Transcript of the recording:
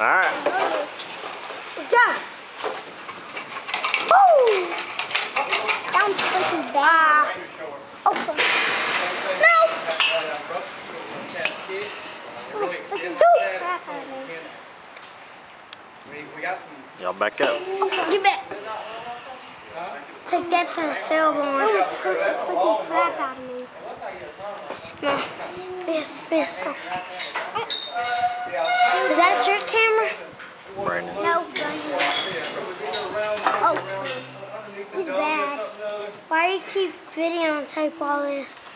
All right. Woo! That one's freaking bad. Oh, no! Freaking do crap out of me. We, we got some. Y'all back up. You bet. Take that to the sailboard. That was freaking crap out of me. No. Fist, fist. Oh. Is that your camera? Brandon. No. Oh. He's bad. Why do you keep videotape all this?